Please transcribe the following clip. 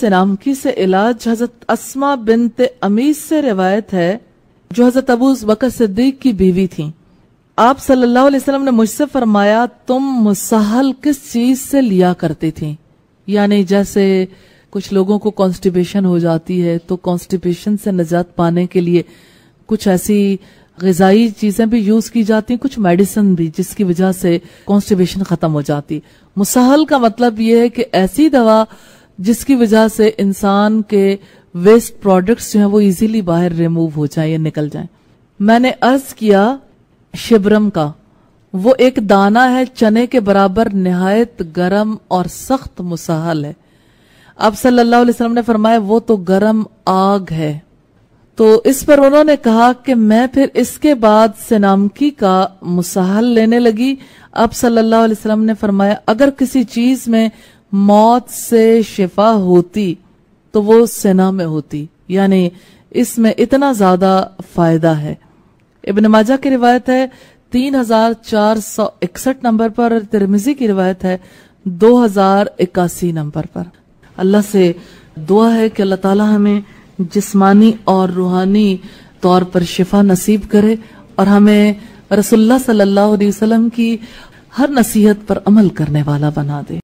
सनामकी से इलाज हज़रत असमा बिनते अमीज से रिवायत है, जो हज़रत अबू बकर सिद्दीक की बीवी थी। आप सल्लल्लाहु अलैहि वसल्लम ने मुझसे फरमाया, तुम मुसाहल किस चीज़ से लिया करती थी? यानी जैसे कुछ लोगों को कॉन्स्टिपेशन हो जाती है तो कॉन्स्टिपेशन से निजात पाने के लिए कुछ ऐसी गजाई चीज़ें भी यूज़ की जाती हैं, कुछ मेडिसिन भी, जिसकी वजह से कॉन्स्टिपेशन खत्म हो जाती। मुसाहल का मतलब यह है कि ऐसी दवा जिसकी वजह से इंसान के वेस्ट प्रोडक्ट्स जो है वो इजीली बाहर रिमूव हो जाए या निकल जाए। मैंने अर्ज़ किया शिबरम का। वो एक दाना है, चने के बराबर निहायत गरम और सख्त मुसाहल है। अब सल्लल्लाहु अलैहि वसल्लम ने फरमाया, वो तो गरम आग है। तो इस पर उन्होंने कहा कि मैं फिर इसके बाद सनामकी का मुसाहल लेने लगी। अब सल्लल्लाहु अलैहि वसल्लम ने फरमाया, अगर किसी चीज़ में मौत से शिफा होती तो वो सेना में होती। यानी इसमें इतना ज़्यादा फ़ायदा है। इबन माजा की रिवायत है, तीन हज़ार चार सौ इकसठ नंबर पर तिरमिजी की रिवायत है, दो हज़ार इक्यासी नंबर पर। अल्लाह से दुआ है कि अल्लाह ताला हमें जिस्मानी और रूहानी तौर पर शिफा नसीब करे, और हमें रसुल्ला सल्लल्लाहु अलैहि वसल्लम की हर नसीहत पर अमल करने वाला बना दे।